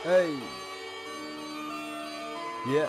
Hey. Yeah.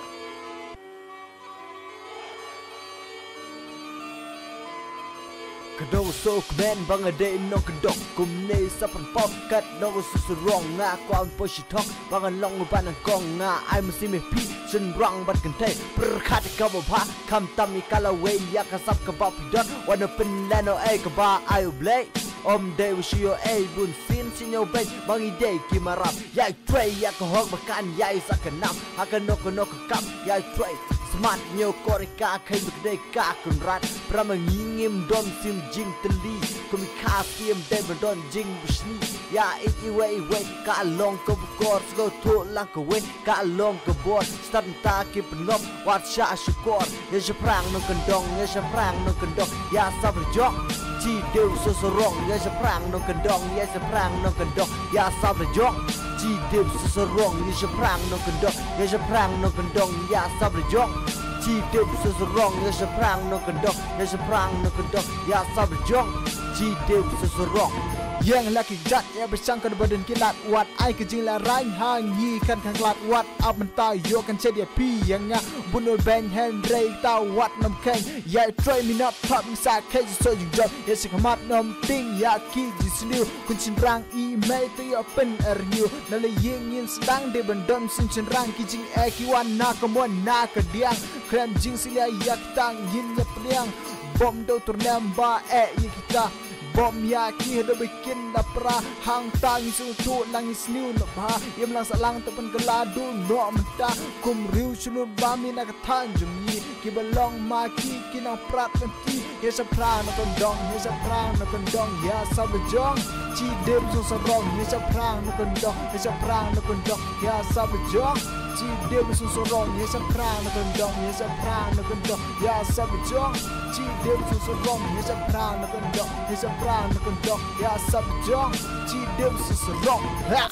Kadong sok men bang a day no kadok kum ne sap pop kat no su su wrong ah, nga kwan po shi tok bang long ban an kong nga i must see me pi chen rang bat kan te per khat ka bo pha kam tam ni kala we ya ka sap ka ba dot wan a pin lano e ka ba i blay Omday with your A Bun sin sin your bed Bang day kimarap Yai tray yakahog makan yai sakanam Hakanoko noko cup Yai tray ស្មាត់ញោករិកាខេញក្តីកាកំរត់ប្រមងីងៀមដុំស៊ីមជីងតលីគុំខាស្គៀមតែបដនជីងបស្នីយ៉ាអ៊ីអ៊ីវេវេកាឡងកបកតស្គធូឡាកវេកាឡងកបតស្តាន់តាគីបណប់វ៉ាត់ឆាឈកតយេជប្រាំងនឹងកណ្ដងយេជប្រាំងនឹងកណ្ដងយ៉ាសាប់រយោជីដេវសសរងយាយសប្រាំងក្នុងកណ្ដងយាយសប្រាំងក្នុងកណ្ដងយ៉ាសាប់រយងជីដេវសសរងយាយសប្រាំងក្នុងកណ្ដងយាយសប្រាំងក្នុងកណ្ដងយ៉ាសាប់រយងជីដេវសសរងយាយសប្រាំងក្នុងកណ្ដងយាយសប្រាំងក្នុងកណ្ដងយ៉ាសាប់រយង ji dew sesorong yang laki jat ya bersangka de badan kilat wat ai ke jing la rai hang yi kan kan kilat wat ab menta yo kan che dia pi yang nga bunul ben hen rei ta wat nam kan ya try me not top me sa ke so you jump ya sik mat nam ting ya ki ji sniu kun chin rang i me te yo pen er new na le ying yin sdang de ben don sin chin rang ki jing e ki wan na ka mon na ka dia kram jing si ya yak tang yin le pliang bom do tur nam ba e yi ki ta បំយ៉ាគីដល់បិគិនដល់ប្រាហាងតាងស៊ូទូណាងស្នូនបាយមឡាសឡាងតបនកឡាឌូនរមតាគុំរីវឈ្លូនបាមានកថាជងីគីបឡងម៉ាគីគីណងប្រាត់នឹងទីយេសប្រាណកណ្ដងយេសប្រាណកណ្ដងយ៉ាសាប់ជងជីដើមសុសរងយេសប្រាណកណ្ដងយេសប្រាណកណ្ដងយ៉ាសាប់ជងជីដៀវមិនសុំសុរងញ៉ែសាំប្រានៅកណ្ដងញ៉ែសាំប្រានៅកណ្ដងយ៉ាសាំចងជីដៀវមិនសុំសុរងញ៉ែសាំប្រានៅកណ្ដងញ៉ែសាំប្រានៅកណ្ដងយ៉ាសាំចងជីដៀវមិនសុំសុរងហា